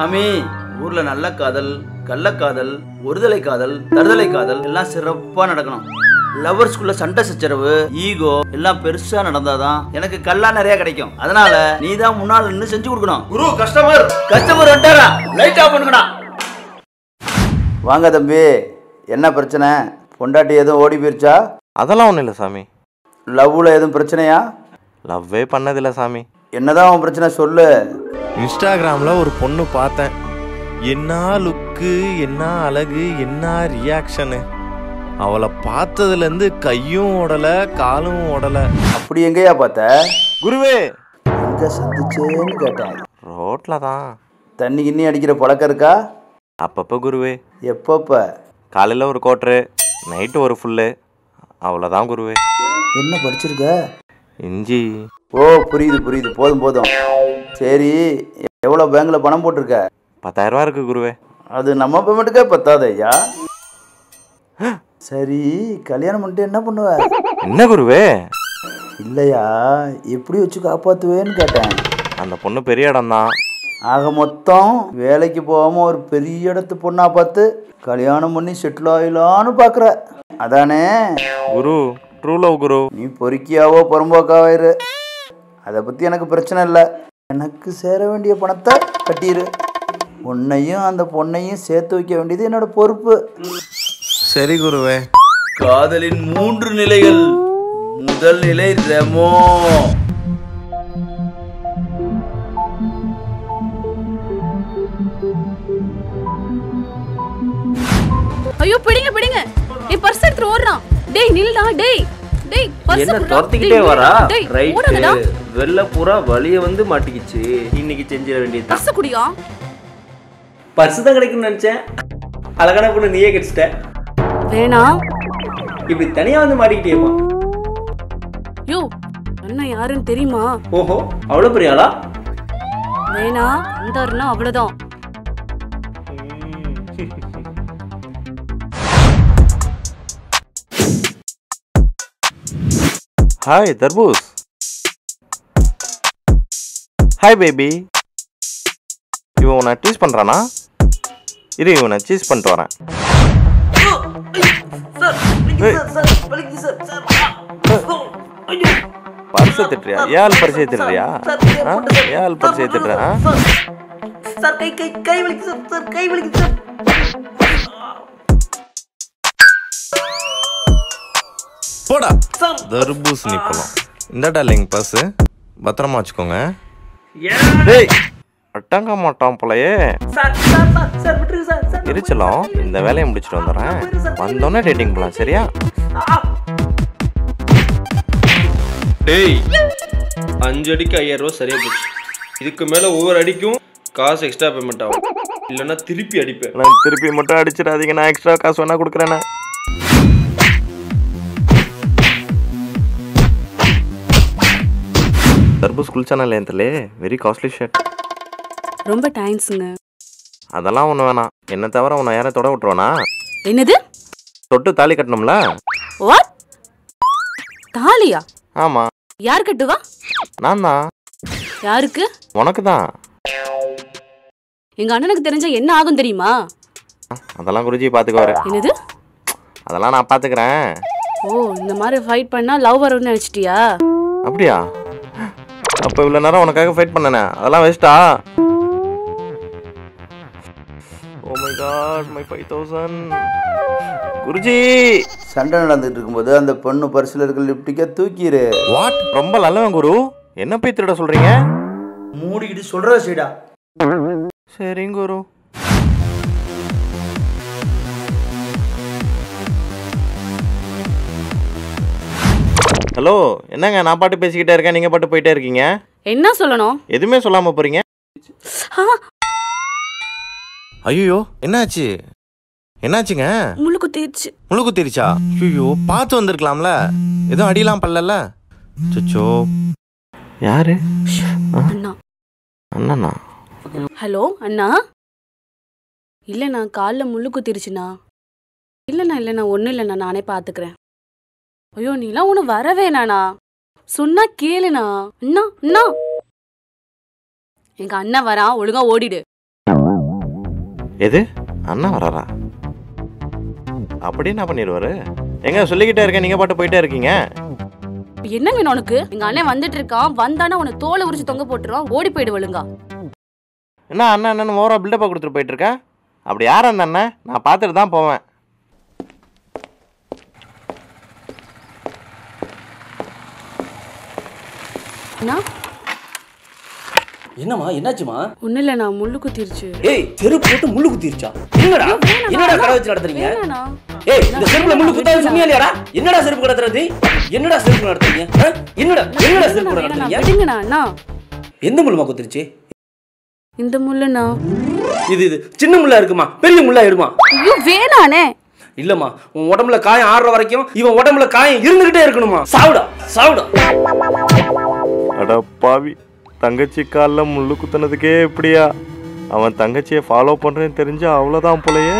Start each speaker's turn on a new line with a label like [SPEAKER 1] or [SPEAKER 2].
[SPEAKER 1] சாமி ஊர்ல நல்ல காதல் கள்ளக்காதல் ஒருதலை காதல் தருதலை காதல் எல்லாம் சிறப்பா நடக்கணும். லவர்ஸ்குள்ள சண்டை சச்சரவு ஈகோ எல்லாம் பெருசா நடந்தாதான் எனக்கு கல்லா நிறைய கிடைக்கும். அதனால நீ தான் முன்னால் நின்று செஞ்சு கொடுக்கணும். குரு கஸ்டமர் கஸ்டமர் வந்துட்டாரா? லைட் ஆஃப் பண்ணுங்கடா வாங்க தம்பி என்ன பிரச்சனை? பொண்டாட்டி எதுவும் ஓடி போயிருச்சா?
[SPEAKER 2] அதெல்லாம் ஒன்றும் இல்லை சாமி.
[SPEAKER 1] லவ்ல எதுவும் பிரச்சனையா?
[SPEAKER 2] லவ்வே பண்ணதில்லை சாமி.
[SPEAKER 1] என்னதான் உன் பிரச்சனை சொல்லு.
[SPEAKER 2] இன்ஸ்டாகிராமில் ஒரு பொண்ணு பார்த்தேன். என்ன லுக்கு என்ன அழகு என்ன ரியாக்ஷனு அவளை பார்த்ததுலேருந்து கையும் ஓடலை காலும் ஓடலை.
[SPEAKER 1] அப்படி எங்கேயா பார்த்த?
[SPEAKER 2] குருவே!
[SPEAKER 1] எங்க சந்திச்சேன்னு கேட்டேன்
[SPEAKER 2] ரோட்டில் தான்.
[SPEAKER 1] தண்ணி கிண்ணி அடிக்கிற பழக்கம் இருக்கா?
[SPEAKER 2] அப்பப்போ குருவே.
[SPEAKER 1] எப்பப்ப?
[SPEAKER 2] காலையில் ஒரு கோட்ரு நைட்டு ஒரு ஃபுல்லு அவ்வளோதான் குருவே.
[SPEAKER 1] என்ன படிச்சிருக்க?
[SPEAKER 2] இஞ்சி.
[SPEAKER 1] ஓ புரியுது புரியுது. போதும் போதும். சரி எவ்வளோ பேங்க்ல பணம் போட்டிருக்க?
[SPEAKER 2] பத்தாயிரரூவா இருக்கு குருவே.
[SPEAKER 1] அது நம்ம பேமெண்ட்டுக்கே பத்தாது ஐயா. சரி கல்யாணம் பண்ணிட்டு என்ன பண்ணுவ?
[SPEAKER 2] என்ன குருவே?
[SPEAKER 1] இல்லையா எப்படி வச்சு காப்பாத்துவேன்னு கேட்டேன்.
[SPEAKER 2] அந்த பொண்ணு பெரிய இடம்தான்.
[SPEAKER 1] ஆக மொத்தம் வேலைக்கு போகாம ஒரு பெரிய இடத்து பொண்ணா பார்த்து கல்யாணம் பண்ணி செட்டில் ஆயிடலான்னு பார்க்குற அதானே?
[SPEAKER 2] குரு ட்ரூ லவ் குரு.
[SPEAKER 1] நீ பொறுக்கியாவோ புறம்போக்காவோ இரு. அதை பற்றி எனக்கு பிரச்சனை இல்லை. எனக்கு சேர வேண்டிய பணத்தை கட்டிடு உன்னையும் அந்த பொண்ணையும் சேர்த்து வைக்க வேண்டியது என்னோட பொறுப்பு.
[SPEAKER 2] சரி குருவே.
[SPEAKER 1] காதலின் மூன்று நிலைகள். முதல் நிலை ரெமோ.
[SPEAKER 3] ஐயோ
[SPEAKER 4] என்ன துரத்திக்கிட்டே வரா?
[SPEAKER 3] ஓடுங்கடா
[SPEAKER 4] வெள்ள பூரா வழிய வந்து மாட்டிக்கிச்சு. இன்னைக்கு செஞ்சிட வேண்டியதுதான்
[SPEAKER 3] பர்ஸ் குடியா?
[SPEAKER 4] பர்ஸ் தான் கிடைக்கும்னு நினைச்சேன். அழகான பொண்ணு நீயே கிடைச்சிட்ட
[SPEAKER 3] வேணாம்
[SPEAKER 4] இப்படி தனியா வந்து மாட்டிக்கிட்டேமா
[SPEAKER 3] யோ அண்ணன் யாருன்னு தெரியுமா?
[SPEAKER 4] ஓஹோ அவ்வளவு பெரிய ஆளா?
[SPEAKER 3] வேணாம் வந்தாருன்னா அவ்வளவுதான்.
[SPEAKER 2] ஹாய் தர்பூஸ் ஹாய் பேபி இவன் உன்னை டீஸ் பண்ணுறானா இரு இவனை சீஸ் பண்ணிட்டு வரேன். பரிசை திட்டுறியா? ஏன் பரிசை திட்டுறியா? ஏழு ஏன் பரிசை ஆ?
[SPEAKER 4] சார் கை கை கை வலிக்கு சார் சார் கை வலிக்கு சார்.
[SPEAKER 2] போடா. தர்பூஸ் நிப்பலாம் இந்த டார்லிங் பர்ஸு. பத்திரமா வச்சுக்கோங்க. டேய் அட்டங்க மாட்டான் போலயே எரிச்சலம். இந்த வேலையை முடிச்சுட்டு வந்துடுறேன். வந்தோடனே டேட்டிங் போகலாம் சரியா?
[SPEAKER 5] டேய் அஞ்சு அடிக்கு ஐயாயிரம் ரூபா சரியா போச்சு. இதுக்கு மேல ஒவ்வொரு அடிக்கும் காசு எக்ஸ்ட்ரா பேமெண்ட் ஆகும். இல்லைன்னா திருப்பி அடிப்பேன்.
[SPEAKER 2] நான் திருப்பி மட்டும் அடிச்சிடாதீங்க. நான் எக்ஸ்ட்ரா காசு வேணா கொடுக்குறேண்ணே தர்பூஸ் குளிச்சானே என்தலே வெரி காஸ்ட்லி ஷர்ட்
[SPEAKER 3] ரொம்ப தேங்க்ஸுங்க
[SPEAKER 2] அதெல்லாம் ஒன்று வேணாம். என்ன தவிர உன்னை யாரை தொட விட்டுருவானா?
[SPEAKER 3] என்னது?
[SPEAKER 2] தொட்டு தாலி கட்டணும்ல?
[SPEAKER 3] வாட் தாலியா?
[SPEAKER 2] ஆமாம்
[SPEAKER 3] யார் கட்டுவா?
[SPEAKER 2] நான் தான்.
[SPEAKER 3] யாருக்கு?
[SPEAKER 2] உனக்கு தான்.
[SPEAKER 3] எங்க அண்ணனுக்கு தெரிஞ்சா என்ன ஆகும் தெரியுமா?
[SPEAKER 2] அதெல்லாம் குருஜி பார்த்துக்குவாரு
[SPEAKER 3] என்னது?
[SPEAKER 2] அதெல்லாம் நான் பார்த்துக்கிறேன்
[SPEAKER 3] ஓ இந்த மாதிரி ஃபைட் பண்ணா லவ் வரும்னு நினைச்சிட்டியா?
[SPEAKER 2] அப்படியா? அப்போ இவ்வளோ நேரம் உனக்காக ஃபைட் பண்ணனே? அதெல்லாம் வேஸ்ட்டா ஓ my God my five thousand Guruji!
[SPEAKER 1] சண்டை நடந்துட்டு இருக்கும்போது அந்த பொண்ணு பரிசில் இருக்க லிப்டிக்கை தூக்கிடு
[SPEAKER 2] வாட் ரொம்ப நல்லவன் குரு. என்ன போய் திருட சொல்றீங்க?
[SPEAKER 1] மூடிக்கிட்டு சொல்ற சைடா
[SPEAKER 2] சரிங்க குரு. ஹலோ என்னங்க நான் பாட்டு பேசிக்கிட்டே இருக்கேன் நீங்க பாட்டு போயிட்டே இருக்கீங்க?
[SPEAKER 3] என்ன சொல்லணும்?
[SPEAKER 2] எதுவுமே சொல்லாம போறீங்க?
[SPEAKER 3] ஆ,
[SPEAKER 2] ஐயோ என்னாச்சு? என்னாச்சுங்க?
[SPEAKER 3] முள்ளு குத்திடுச்சு
[SPEAKER 2] முழு குத்திருச்சா? ஐயோ பார்த்து வந்திருக்கலாம்ல. எதுவும் அடியலாம் பல்லல சுச்சோ யாரு?
[SPEAKER 3] அண்ணா.
[SPEAKER 2] அண்ணனா?
[SPEAKER 3] ஹலோ அண்ணா. இல்லைண்ணா காலில் முள்ளு குத்திருச்சுண்ணா. இல்லைண்ணா இல்லைண்ணா ஒன்றும் இல்லைண்ணா நானே பார்த்துக்கிறேன். ஐயோ நீலாம் ஒன்று வரவேணாண்ணா சொன்னா கேளுண்ணா. அண்ணா அண்ணா. எங்க அண்ணன் வரான் ஒழுங்கா ஓடிடு.
[SPEAKER 2] எது? அண்ணா வராரா? அப்படி என்ன பண்ணிடுவாரு? எங்க சொல்லிக்கிட்டே இருக்கேன் நீங்க பாட்டு போயிட்டே இருக்கீங்க.
[SPEAKER 3] என்ன வேணும் உனக்கு? எங்க அண்ணன் வந்துட்டு இருக்கான் வந்தானா உன தோலை உரிச்சு தொங்க போட்டுருவான் ஓடி போயிடு ஒழுங்கா.
[SPEAKER 2] என்ன அண்ணன் அண்ணன் ஓவரா பில்டப்பா கொடுத்துட்டு போயிட்டு இருக்க அப்படி யார் அந்த அண்ணன்? நான் பார்த்துட்டு தான் போவேன்.
[SPEAKER 3] அண்ணா
[SPEAKER 4] என்னம்மா என்னாச்சுமா
[SPEAKER 3] ஒன்னும் இல்ல நான் முள்ளு குத்திருச்சு.
[SPEAKER 4] ஏய் செருப்பு போட்டு முள்ளு குத்திருச்சா? என்னடா? என்னடா கடை வச்சு நடத்துறீங்க ஏய் இந்த செருப்புல முள்ளு குத்தாது சொன்னியா இல்லையாடா? என்னடா செருப்பு கடத்துறது என்னடா செருப்பு நடத்துறீங்க? என்னடா என்னடா செருப்பு நடத்துறீங்க?
[SPEAKER 3] விடுங்கண்ணா அண்ணா
[SPEAKER 4] எந்த முள்ளுமா குத்துருச்சு?
[SPEAKER 3] இந்த முள்ளுண்ணா?
[SPEAKER 4] இது இது சின்ன முள்ளா இருக்குமா? பெரிய முள்ளா எடுமா
[SPEAKER 3] ஐயோ வேணானே.
[SPEAKER 4] இல்லம்மா உன் உடம்புல காயம் ஆடுற வரைக்கும் இவன் உடம்புல காயம் இருந்துகிட்டே இருக்கணுமா? சாவுடா சாவுடா.
[SPEAKER 2] அட பாவி தங்கச்சி காலில் முள்ளு குத்துனதுக்கே இப்படியா? அவன் தங்கச்சியை ஃபாலோ பண்ணுறேன்னு தெரிஞ்சு அவ்வளோதான் போலயே.